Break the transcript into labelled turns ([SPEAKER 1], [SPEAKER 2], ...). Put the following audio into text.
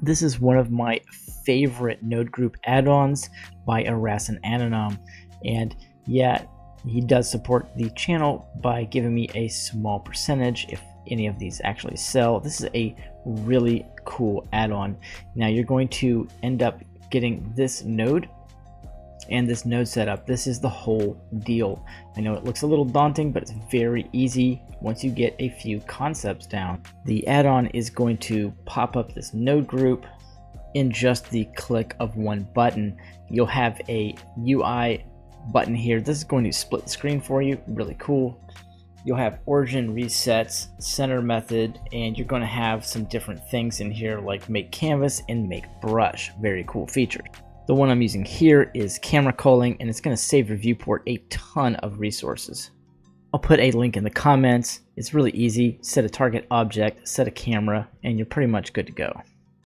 [SPEAKER 1] This is one of my favorite node group add-ons by Arasin Ananom. And yeah, he does support the channel by giving me a small percentage if any of these actually sell. This is a really cool add-on. Now you're going to end up getting this node and this node setup. This is the whole deal. I know it looks a little daunting, but it's very easy once you get a few concepts down. The add-on is going to pop up this node group in just the click of one button. You'll have a UI button here. This is going to split the screen for you. Really cool. You'll have origin resets, center method, and you're going to have some different things in here like make canvas and make brush. Very cool features. The one I'm using here is camera culling and it's going to save your viewport a ton of resources. I'll put a link in the comments. It's really easy. Set a target object, set a camera, and you're pretty much good to go.